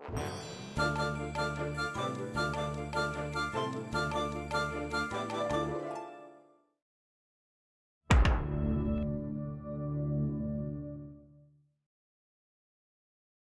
you